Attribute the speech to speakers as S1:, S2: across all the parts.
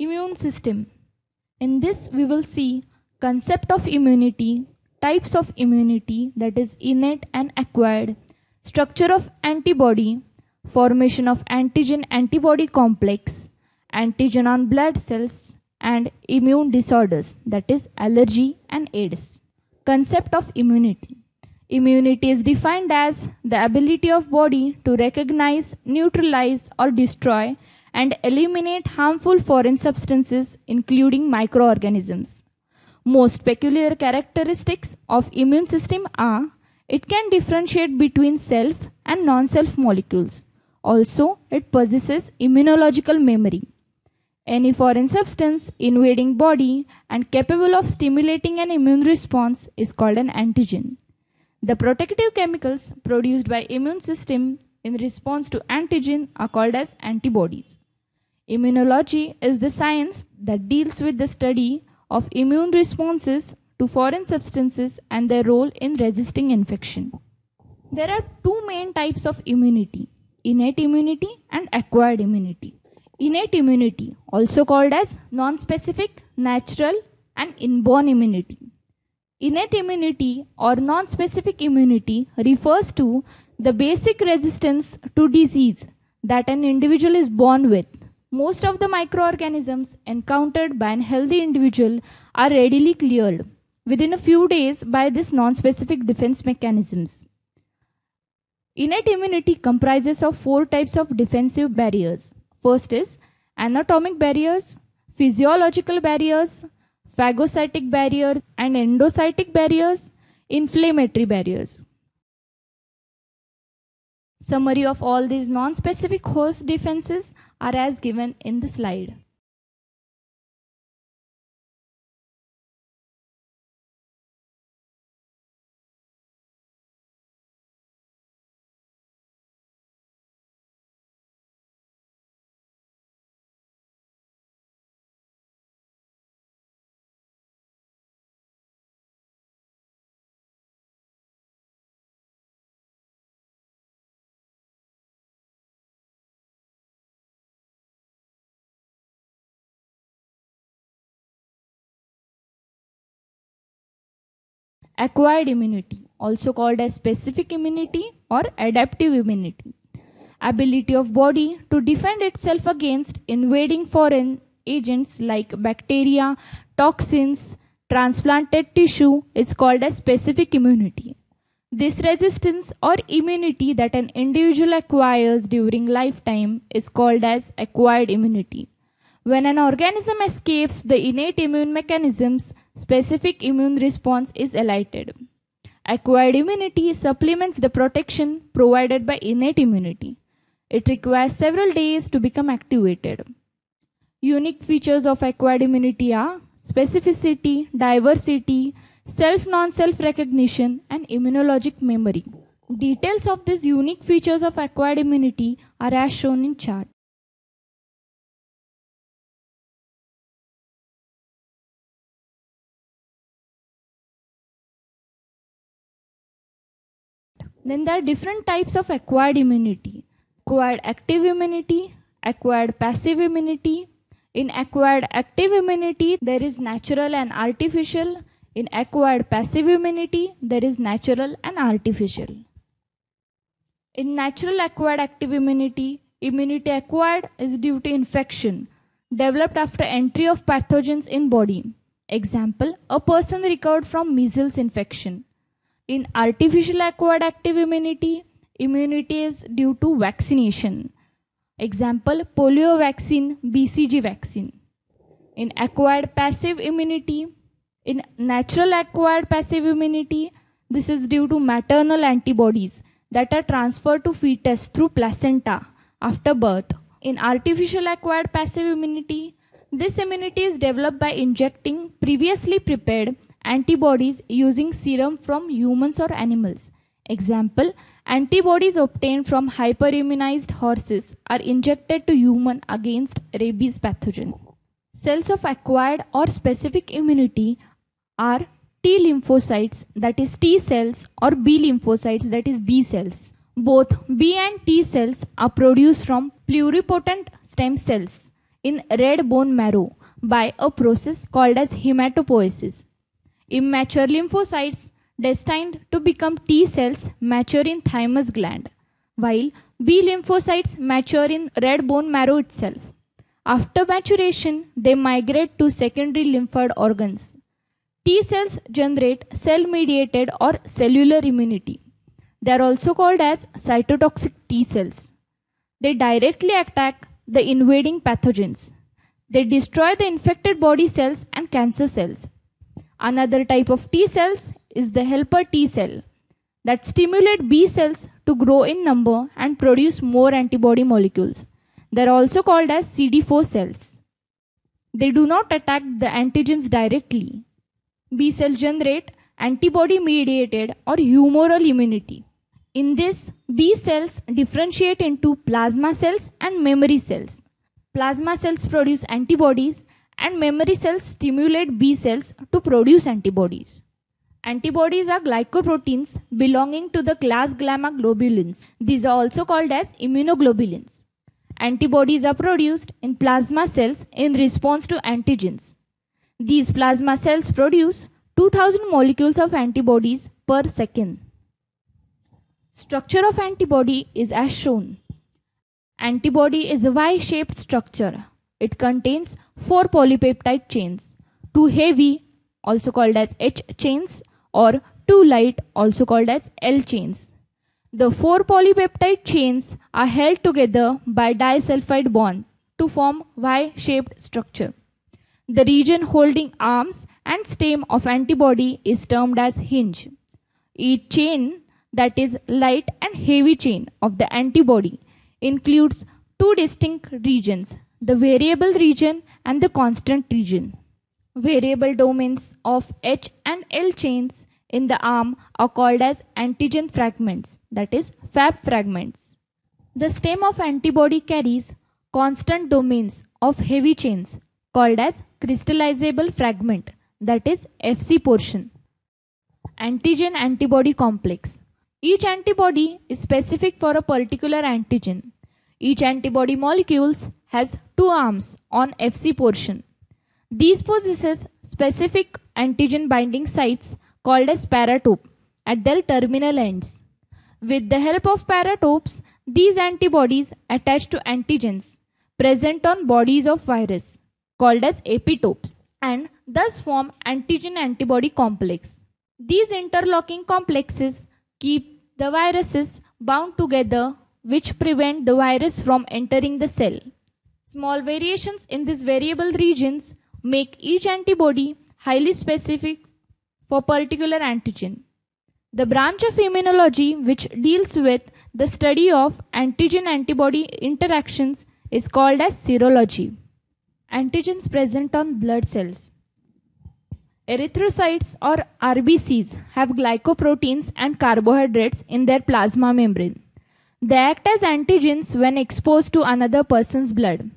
S1: Immune system. In this we will see concept of immunity, types of immunity that is innate and acquired, structure of antibody, formation of antigen antibody complex, antigen on blood cells and immune disorders that is allergy and AIDS. Concept of immunity. Immunity is defined as the ability of body to recognize, neutralize or destroy and eliminate harmful foreign substances including microorganisms. Most peculiar characteristics of immune system are it can differentiate between self and non-self molecules. Also, it possesses immunological memory. Any foreign substance invading body and capable of stimulating an immune response is called an antigen. The protective chemicals produced by immune system in response to antigen are called as antibodies. Immunology is the science that deals with the study of immune responses to foreign substances and their role in resisting infection. There are two main types of immunity innate immunity and acquired immunity. Innate immunity, also called as non specific, natural, and inborn immunity. Innate immunity or non specific immunity refers to the basic resistance to disease that an individual is born with most of the microorganisms encountered by an healthy individual are readily cleared within a few days by this non-specific defense mechanisms. Innate immunity comprises of four types of defensive barriers. First is anatomic barriers, physiological barriers, phagocytic barriers and endocytic barriers, inflammatory barriers. Summary of all these non-specific host defenses are as given in the slide. Acquired immunity, also called as specific immunity or adaptive immunity. Ability of body to defend itself against invading foreign agents like bacteria, toxins, transplanted tissue is called as specific immunity. This resistance or immunity that an individual acquires during lifetime is called as acquired immunity. When an organism escapes the innate immune mechanisms, specific immune response is elicited. Acquired immunity supplements the protection provided by innate immunity. It requires several days to become activated. Unique features of acquired immunity are specificity, diversity, self non self recognition, and immunologic memory. Details of these unique features of acquired immunity are as shown in chart. Then there are different types of acquired immunity. Acquired active immunity, acquired passive immunity. In acquired active immunity, there is natural and artificial. In acquired passive immunity, there is natural and artificial. In natural acquired active immunity, immunity acquired is due to infection developed after entry of pathogens in body. Example, a person recovered from measles infection. In artificial acquired active immunity, immunity is due to vaccination. Example, polio vaccine, BCG vaccine. In acquired passive immunity, in natural acquired passive immunity, this is due to maternal antibodies that are transferred to fetus through placenta after birth. In artificial acquired passive immunity, this immunity is developed by injecting previously prepared antibodies using serum from humans or animals. Example, antibodies obtained from hyperimmunized horses are injected to human against rabies pathogen. Cells of acquired or specific immunity are T lymphocytes that is T cells or B lymphocytes that is B cells. Both B and T cells are produced from pluripotent stem cells. in red bone marrow by a process called as hematopoiesis. Immature lymphocytes destined to become T cells mature in thymus gland, while B lymphocytes mature in red bone marrow itself. After maturation, they migrate to secondary lymphoid organs. T cells generate cell mediated or cellular immunity. They are also called as cytotoxic T cells. They directly attack the invading pathogens. They destroy the infected body cells and cancer cells. Another type of T cells is the helper T cell that stimulate B cells to grow in number and produce more antibody molecules. They are also called as CD4 cells. They do not attack the antigens directly. B cells generate antibody mediated or humoral immunity. In this, B cells differentiate into plasma cells and memory cells. Plasma cells produce antibodies and memory cells stimulate B cells to produce antibodies. Antibodies are glycoproteins belonging to the class gamma globulins. These are also called as immunoglobulins. Antibodies are produced in plasma cells in response to antigens. These plasma cells produce 2000 molecules of antibodies per second. Structure of antibody is as shown. Antibody is a Y-shaped structure. It contains four polypeptide chains, two heavy also called as H chains or two light also called as L chains. The four polypeptide chains are held together by disulfide bond to form Y-shaped structure. The region holding arms and stem of antibody is termed as hinge. Each chain that is light and heavy chain of the antibody includes two distinct regions, the variable region and the constant region. Variable domains of H and L chains in the arm are called as antigen fragments that is Fab fragments. The stem of antibody carries constant domains of heavy chains called as crystallizable fragment that is FC portion. Antigen antibody complex. Each antibody is specific for a particular antigen. Each antibody molecules has two arms on FC portion. These possesses specific antigen binding sites called as paratope at their terminal ends. With the help of paratopes, these antibodies attach to antigens present on bodies of virus called as epitopes and thus form antigen antibody complex. These interlocking complexes keep the viruses bound together which prevent the virus from entering the cell. Small variations in these variable regions make each antibody highly specific for particular antigen. The branch of immunology which deals with the study of antigen-antibody interactions is called as serology. Antigens present on blood cells. Erythrocytes or RBCs have glycoproteins and carbohydrates in their plasma membrane. They act as antigens when exposed to another person's blood.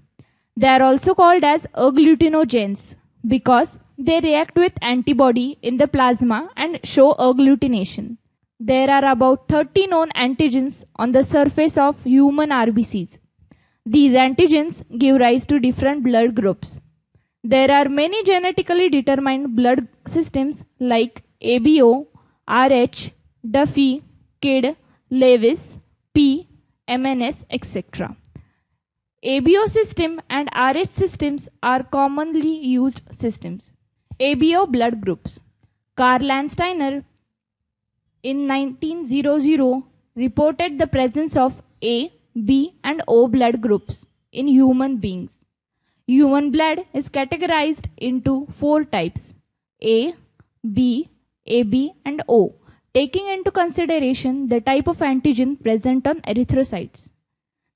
S1: They are also called as agglutinogens because they react with antibody in the plasma and show agglutination. There are about 30 known antigens on the surface of human RBCs. These antigens give rise to different blood groups. There are many genetically determined blood systems like ABO, RH, Duffy, Kidd, Lewis, P, MNS, etc. ABO system and RH systems are commonly used systems. ABO blood groups. Karl Landsteiner in 1900 reported the presence of A, B and O blood groups in human beings. Human blood is categorized into four types A, B, AB and O, taking into consideration the type of antigen present on erythrocytes.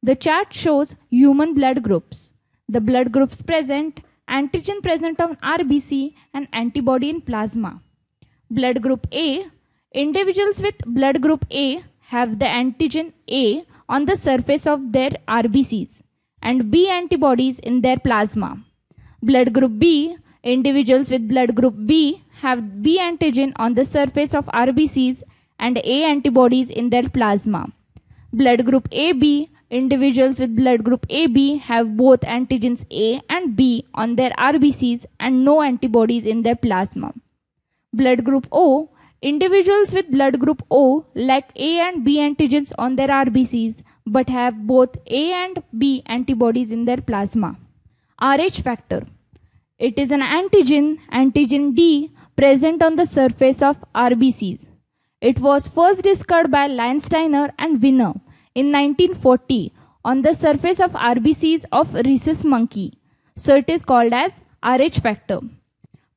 S1: The chart shows human blood groups. The blood groups present antigen present on RBC and antibody in plasma. Blood group A, individuals with blood group A have the antigen A on the surface of their RBCs and B antibodies in their plasma. Blood group B, individuals with blood group B have B antigen on the surface of RBCs and A antibodies in their plasma. Blood group AB, individuals with blood group AB have both antigens A and B on their RBCs and no antibodies in their plasma. Blood group O, individuals with blood group O lack A and B antigens on their RBCs but have both A and B antibodies in their plasma. Rh factor. It is an antigen, antigen D, present on the surface of RBCs. It was first discovered by Landsteiner and Wiener in 1940 on the surface of RBCs of rhesus monkey. So it is called as Rh factor.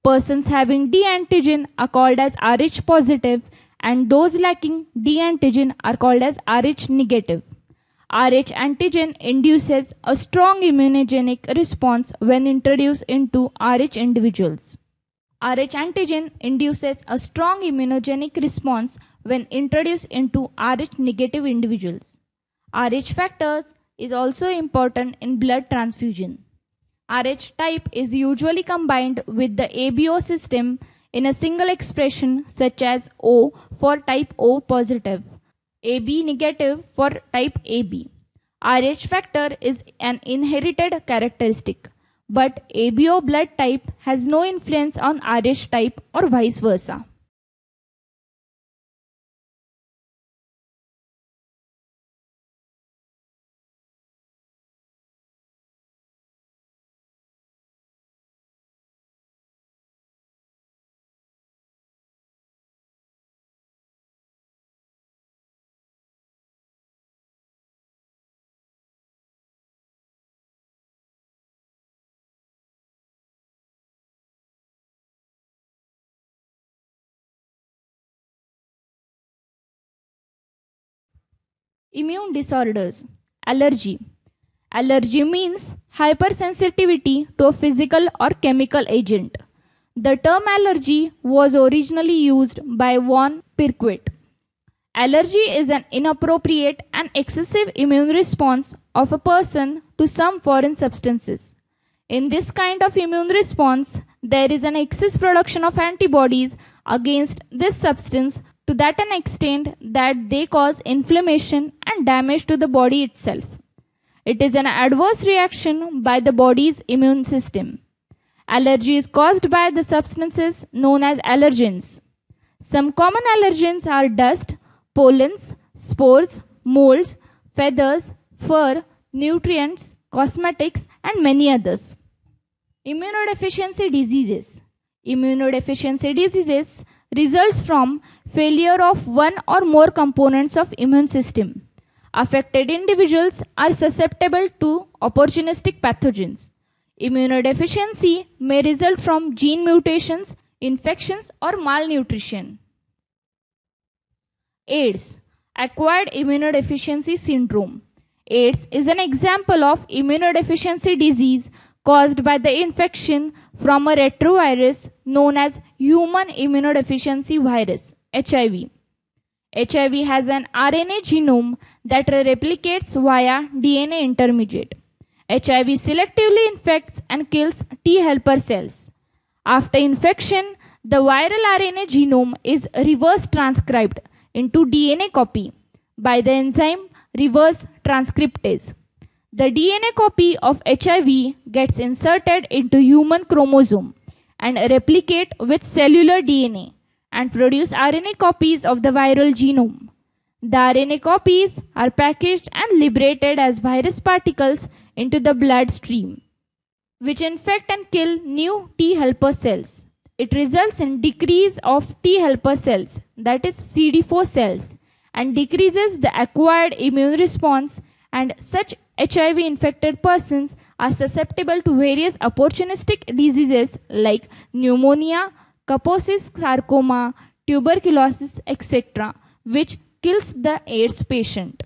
S1: Persons having D antigen are called as Rh positive and those lacking D antigen are called as Rh negative. Rh antigen induces a strong immunogenic response when introduced into Rh individuals. Rh antigen induces a strong immunogenic response when introduced into Rh negative individuals. Rh factors is also important in blood transfusion. Rh type is usually combined with the ABO system in a single expression such as O for type O positive, AB negative for type AB. Rh factor is an inherited characteristic but ABO blood type has no influence on Rh type or vice versa. Immune disorders. Allergy. Allergy means hypersensitivity to a physical or chemical agent. The term allergy was originally used by von Pirquet. Allergy is an inappropriate and excessive immune response of a person to some foreign substances. In this kind of immune response, there is an excess production of antibodies against this substance to that an extent that they cause inflammation and damage to the body itself. It is an adverse reaction by the body's immune system. Allergy is caused by the substances known as allergens. Some common allergens are dust, pollens, spores, molds, feathers, fur, nutrients, cosmetics, and many others. Immunodeficiency diseases. Immunodeficiency diseases results from failure of one or more components of immune system. Affected individuals are susceptible to opportunistic pathogens. Immunodeficiency may result from gene mutations, infections or malnutrition. AIDS Acquired Immunodeficiency Syndrome AIDS is an example of immunodeficiency disease caused by the infection from a retrovirus known as human immunodeficiency virus HIV. HIV has an RNA genome that replicates via DNA intermediate. HIV selectively infects and kills T helper cells. After infection, the viral RNA genome is reverse transcribed into DNA copy by the enzyme reverse transcriptase. The DNA copy of HIV gets inserted into human chromosome and replicate with cellular DNA and produce RNA copies of the viral genome. The RNA copies are packaged and liberated as virus particles into the bloodstream, which infect and kill new T helper cells. It results in decrease of T helper cells, that is CD4 cells, and decreases the acquired immune response and such HIV infected persons are susceptible to various opportunistic diseases like pneumonia, Kaposis sarcoma, tuberculosis, etc., which kills the AIDS patient.